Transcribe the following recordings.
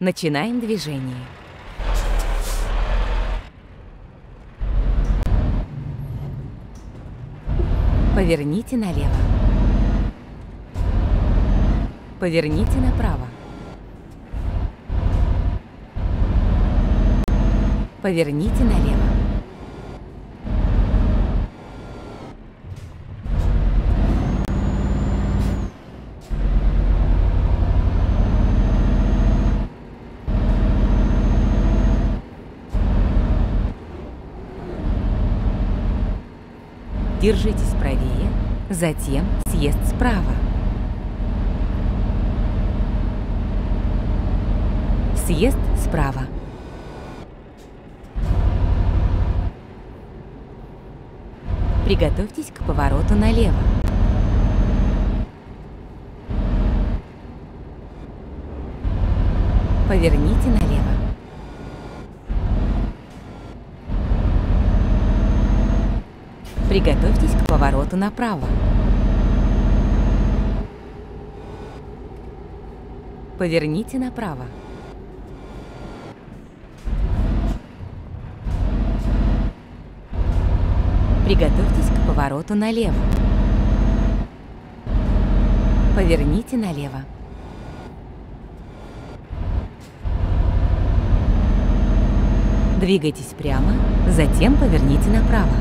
Начинаем движение. Поверните налево. Поверните направо. Поверните налево. Держитесь правее, затем съезд справа. Съезд справа. Приготовьтесь к повороту налево. Поверните налево. Приготовьтесь к повороту направо. Поверните направо. Приготовьтесь к повороту налево. Поверните налево. Двигайтесь прямо, затем поверните направо.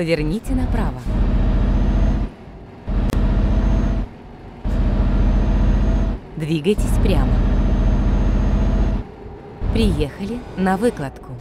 Поверните направо. Двигайтесь прямо. Приехали на выкладку.